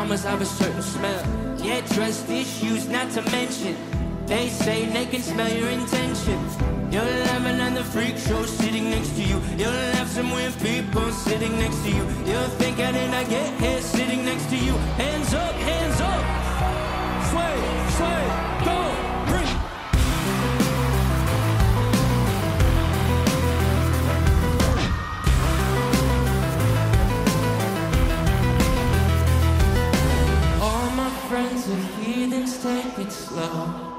mamas have a certain smell. Yeah, trust issues, not to mention. They say they can smell your intentions. You're laughing at the freak show sitting next to you. You're laughing with people sitting next to you. You're thinking, and did I get here sitting next to you? Hands up, hands up. Sway, sway, go. friends with heathens, take it slow.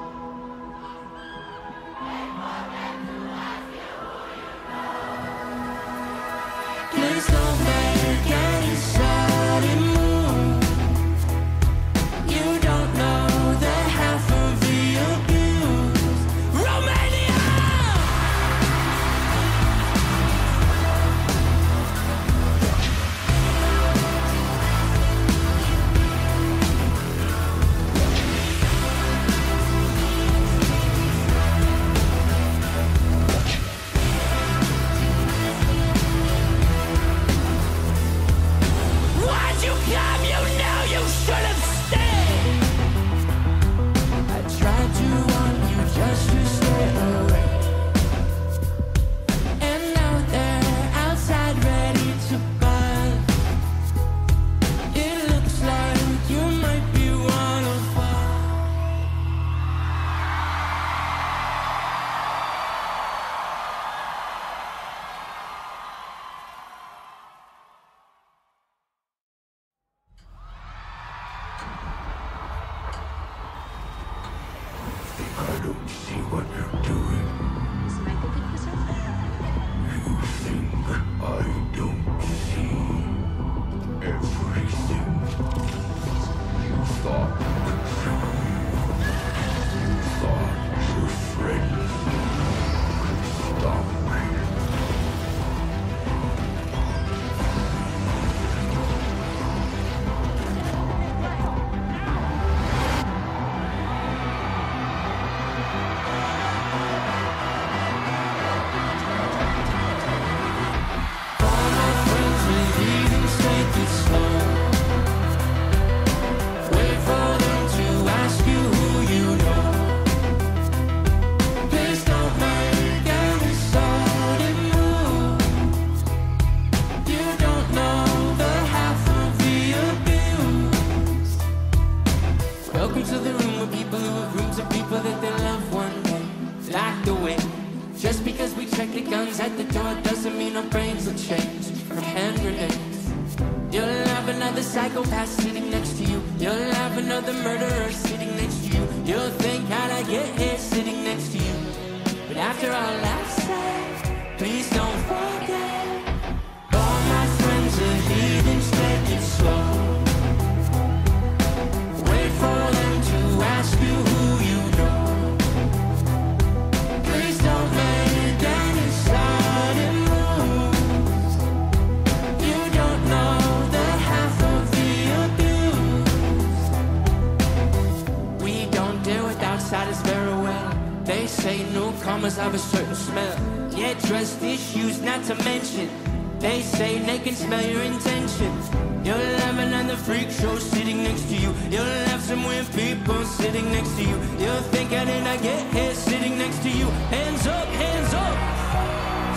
sitting next to you. You're thinking and I get here sitting next to you. Hands up, hands up.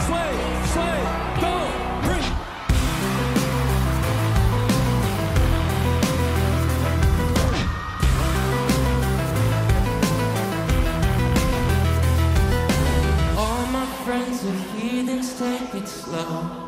Sway, sway, go, bring. All my friends are heathens, take it slow.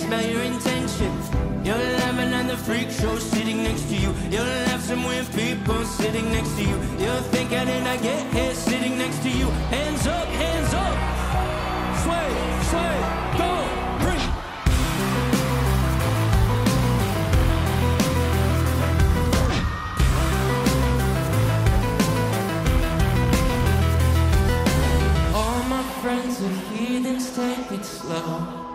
smell your intentions. You're laughing at the freak show sitting next to you. You'll have some weird people sitting next to you. You'll think, how did I get here sitting next to you? Hands up, hands up. Sway, sway, go, bring. All my friends are heathens, take it slow.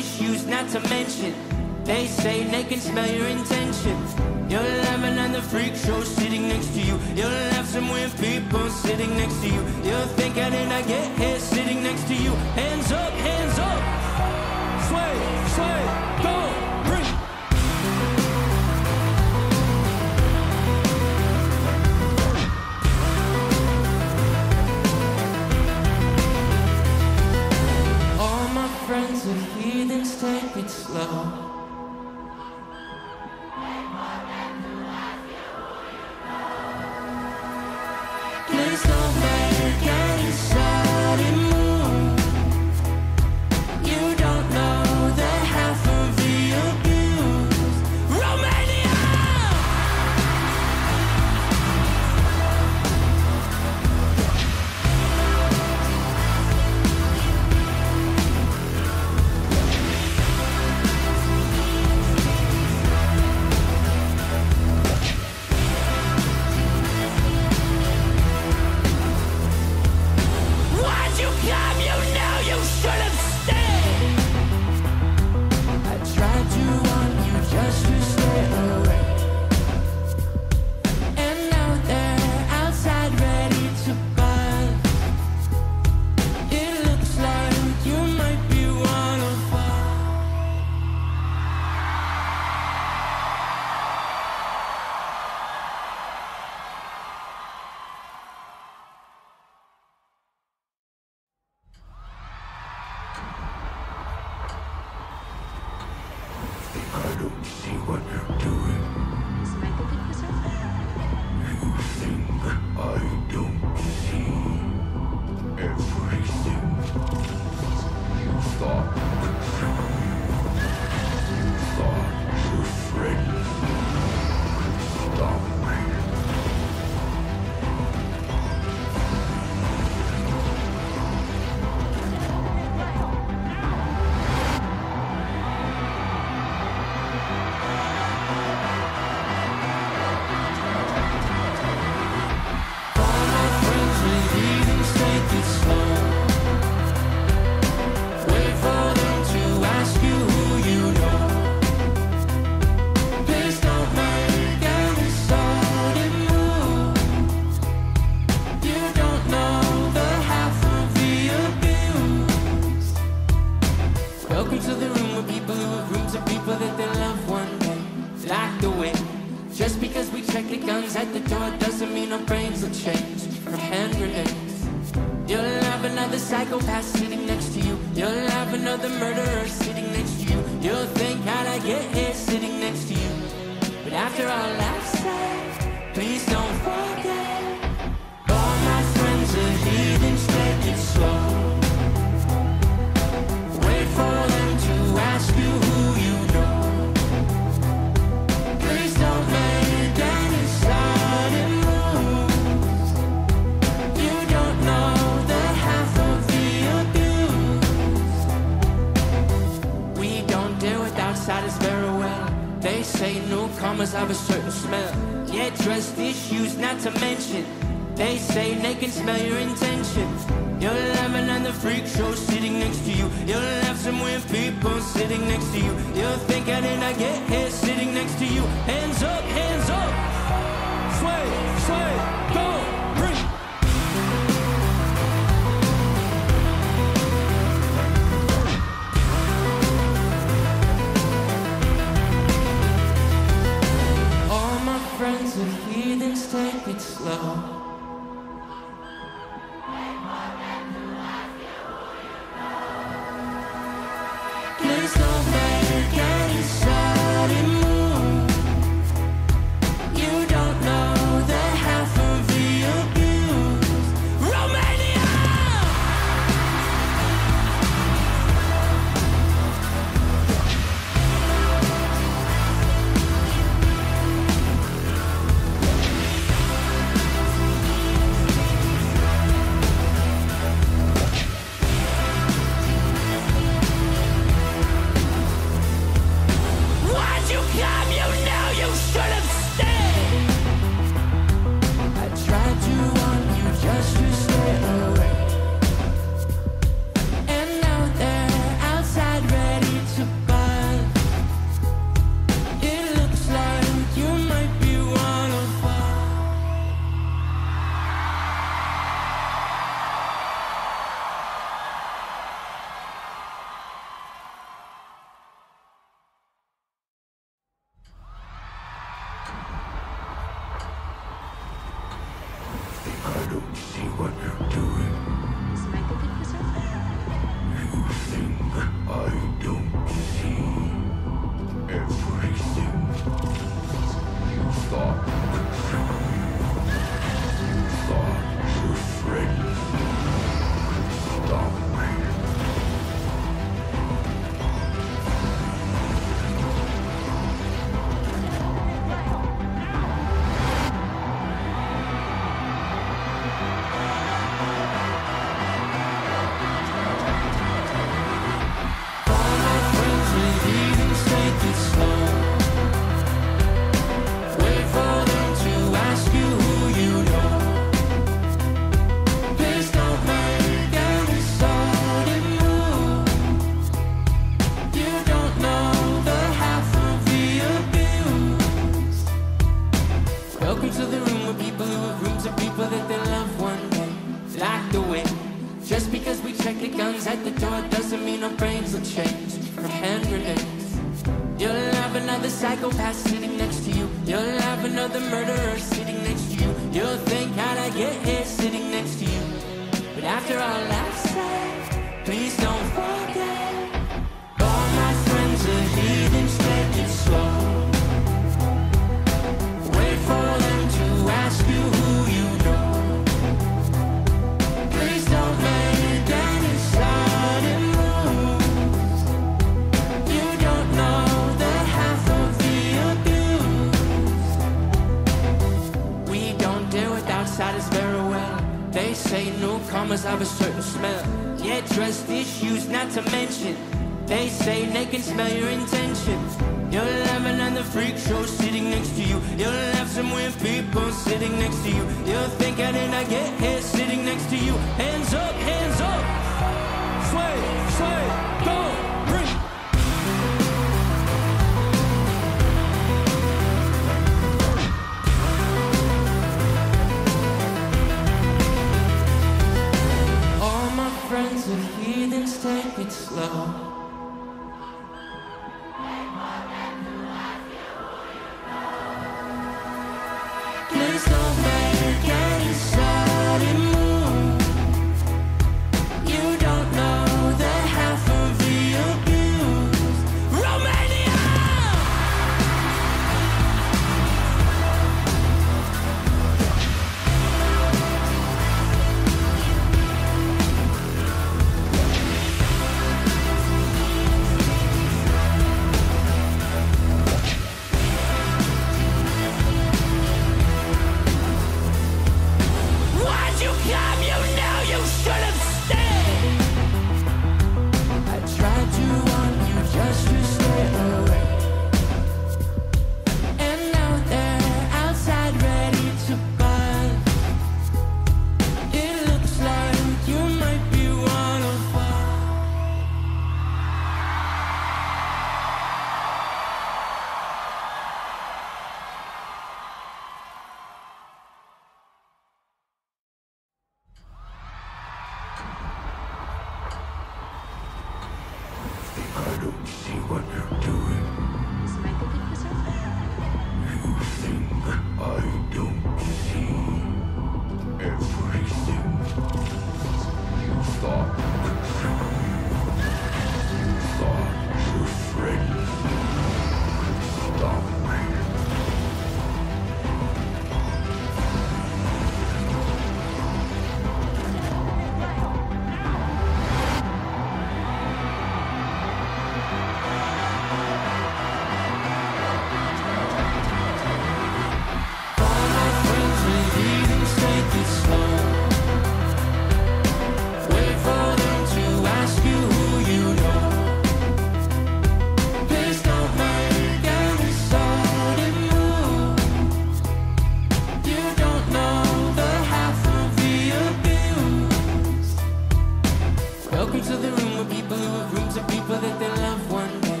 Welcome to the room of people who have rooms of people that they love one day.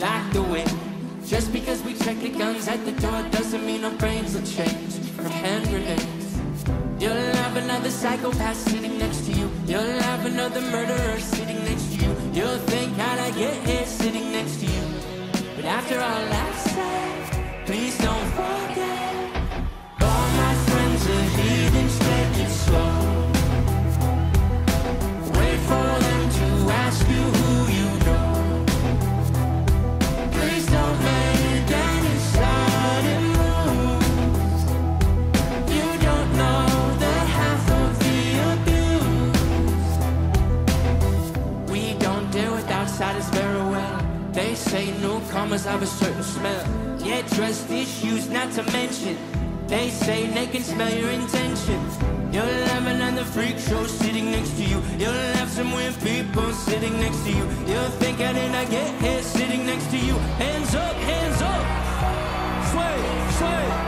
Locked away. Just because we check the guns at the door doesn't mean our brains will change from hand grenades. You'll have another psychopath sitting next to you. You'll have another murderer sitting next to you. You'll think how'd I get here sitting next to you. But after all I've please don't forget. All my friends are heathens, take it slow. Say newcomers have a certain smell. Yeah, trust issues, not to mention. They say they can smell your intentions. You'll have another freak show sitting next to you. You'll have some weird people sitting next to you. You'll think I did not get here sitting next to you. Hands up, hands up. Sway, sway,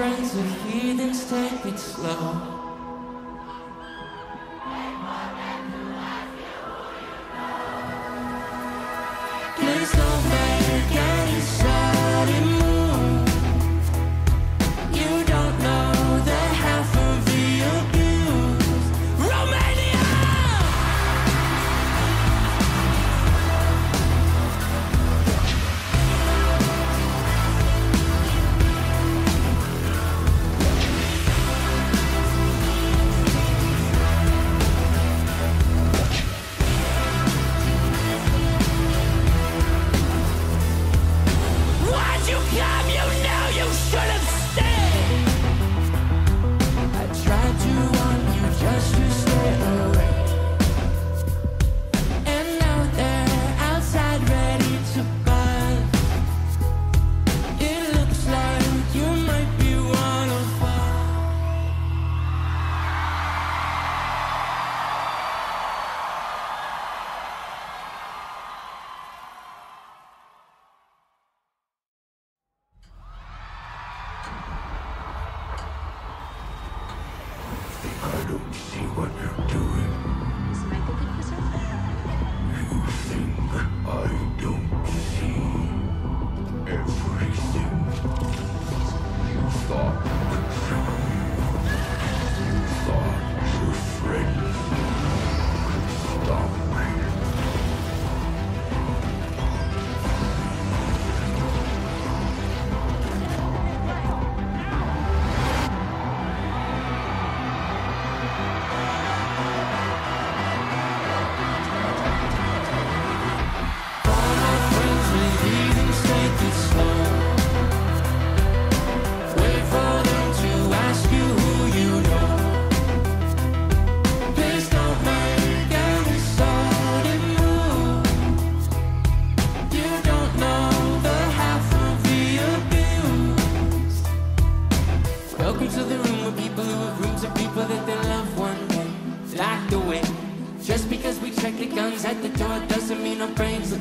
friends are heathens, take it slow.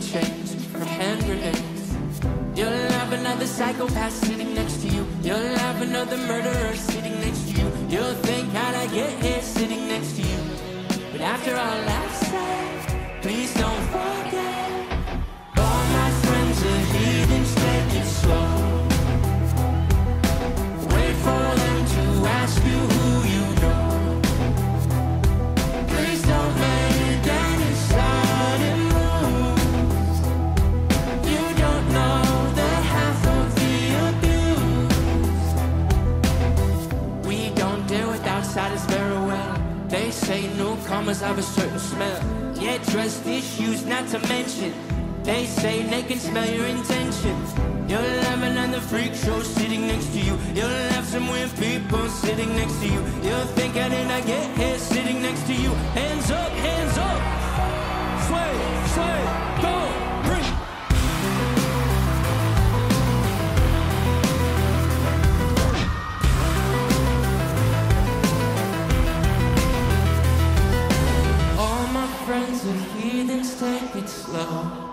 change from hand. You'll have another psychopath sitting next to you. You'll have another murderer sitting next to you. You'll think how'd I get here sitting next to you. But after all say commas have a certain smell. Yeah, trust issues, not to mention. They say they can smell your intentions. You're laughing at the freak show sitting next to you. You're laughing with people sitting next to you. You think I did not get here sitting next to you. Hands up, hands up. Sway, sway, go. the heathens take it slow.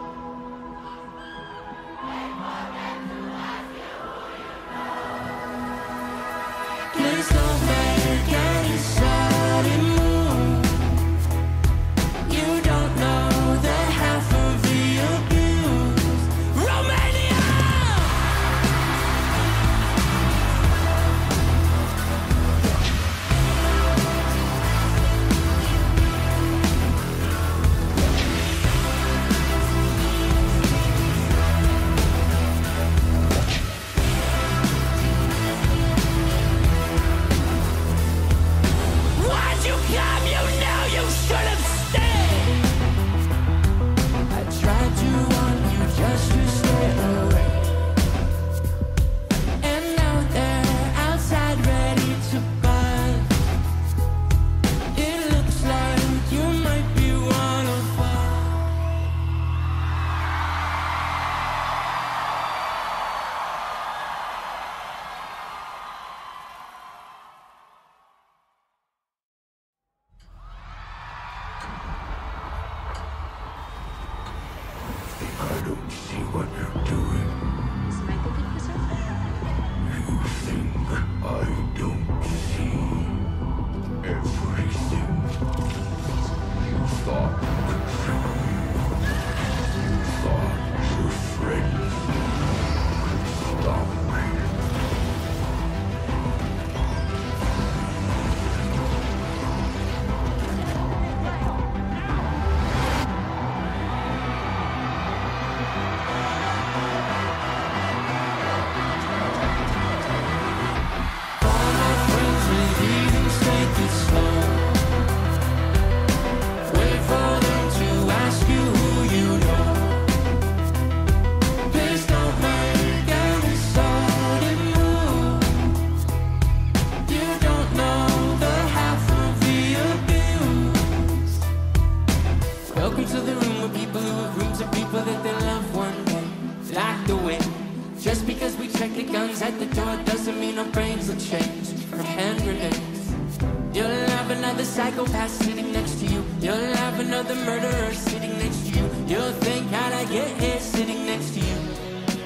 get sitting next to you.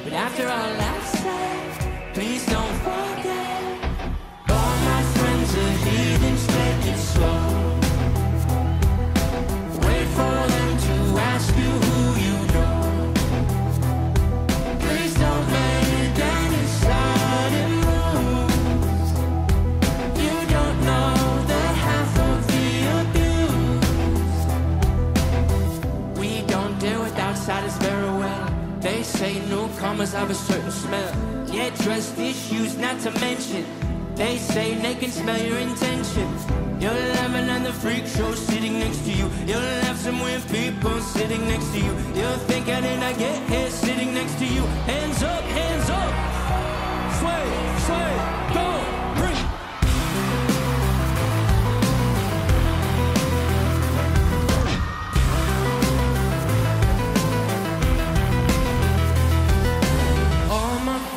But after I laugh, say newcomers have a certain smell. Yeah, trust issues, not to mention. They say they can smell your intentions. You're laughing at the freak show sitting next to you. You're laughing with people sitting next to you. You'll think I did get here sitting next to you. Hands up, hands up. Sway.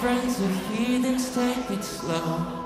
friends of heathens, take it slow.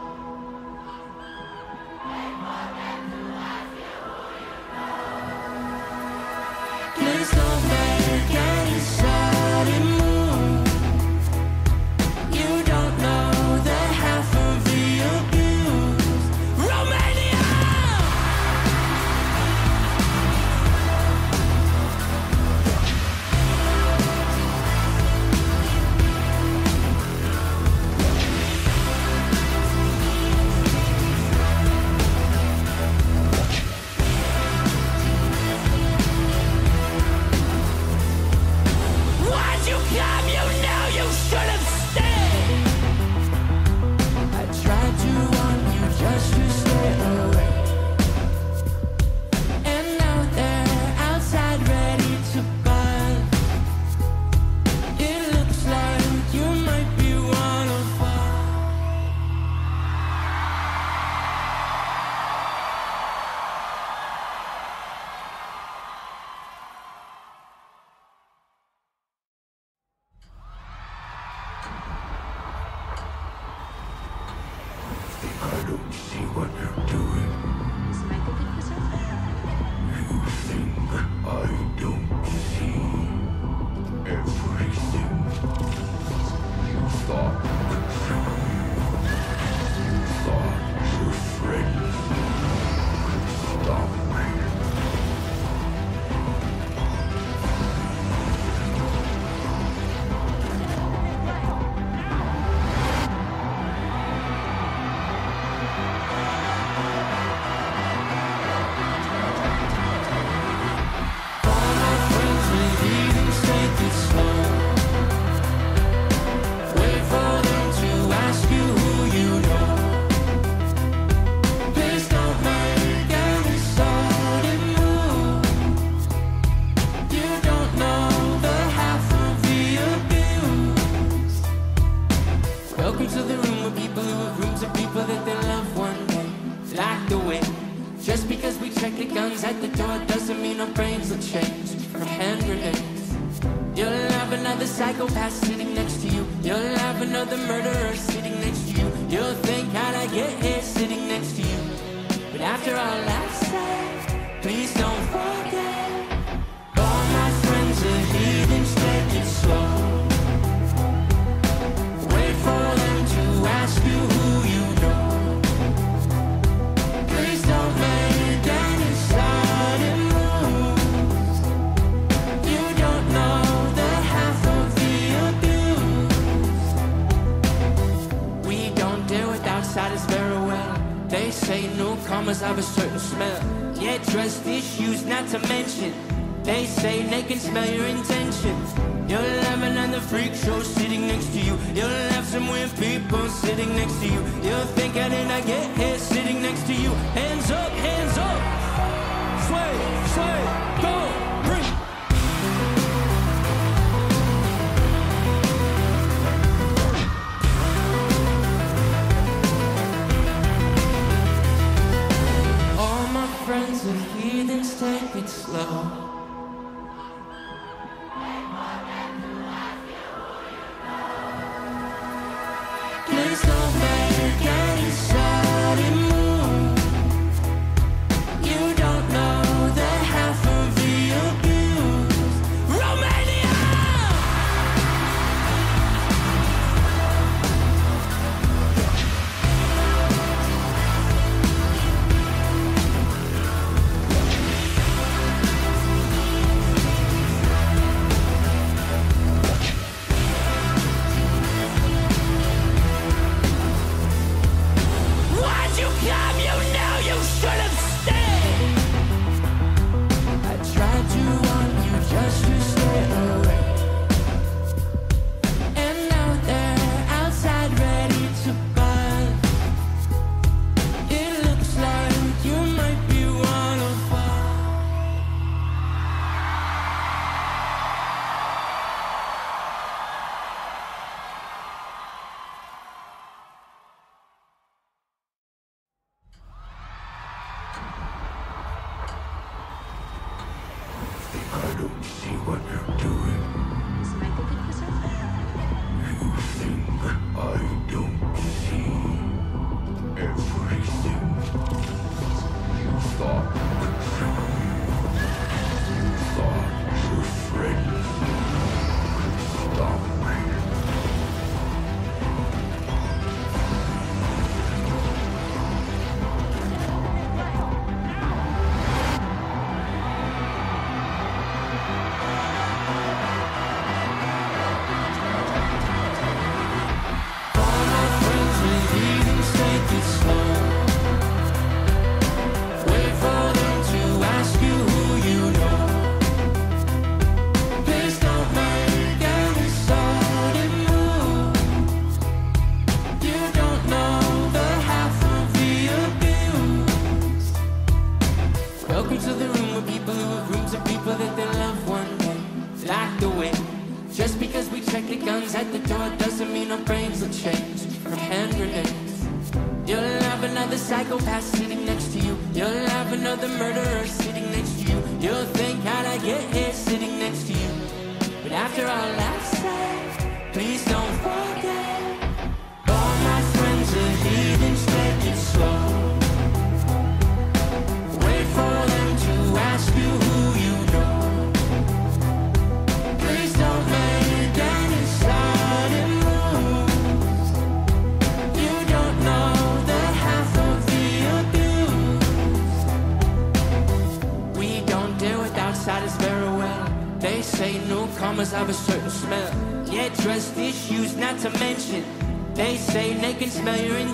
by your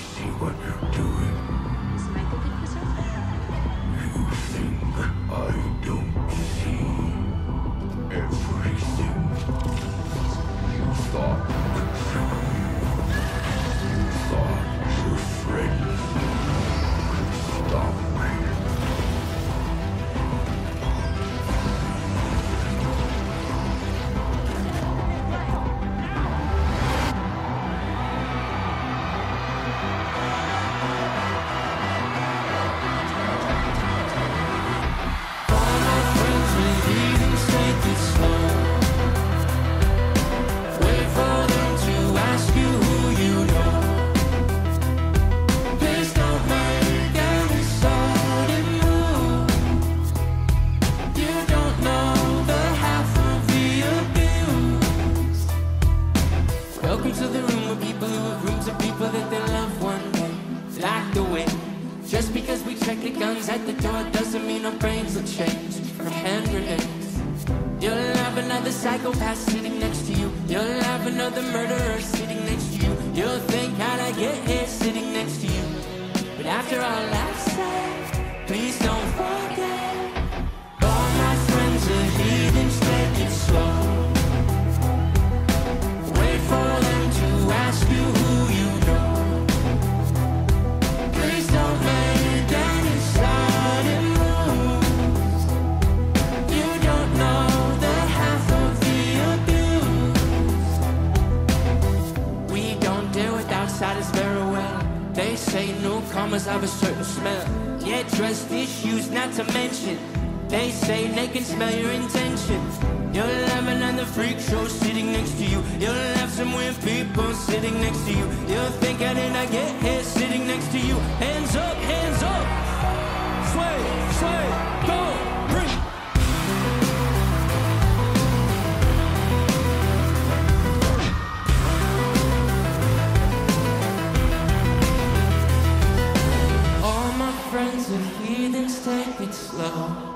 See? say newcomers have a certain smell. Yeah, dressed issues, not to mention. They say they can smell your intention. You're laughing at the freak show sitting next to you. You're laughing with people sitting next to you. You'll think I did get here sitting next to you. Hands up, hands up. Sway, sway, go. take it slow.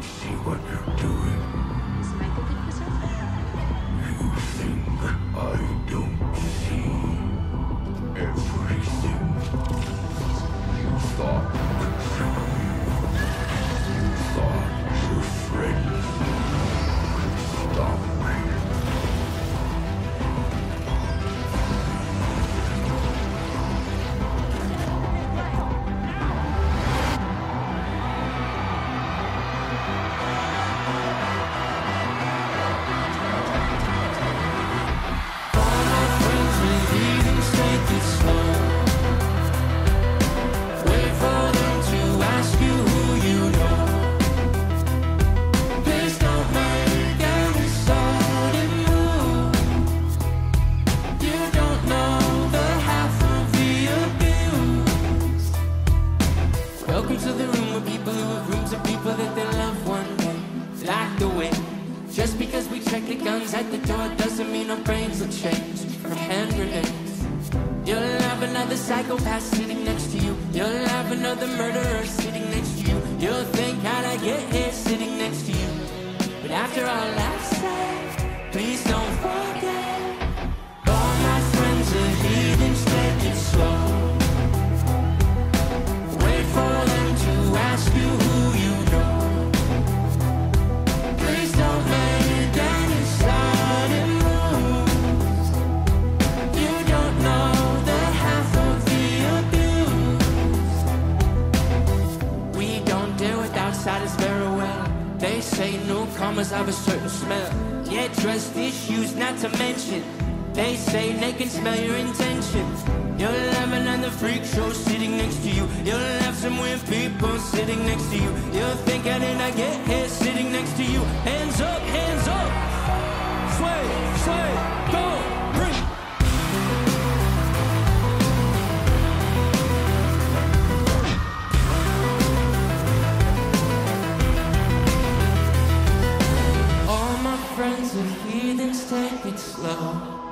see what you're doing. attention. They say they can smell your intentions. You're laughing at the freak show sitting next to you. You're laughing somewhere people sitting next to you. You'll think I get here sitting next to you. Hands up, hands up. friends with heathens, take it slow.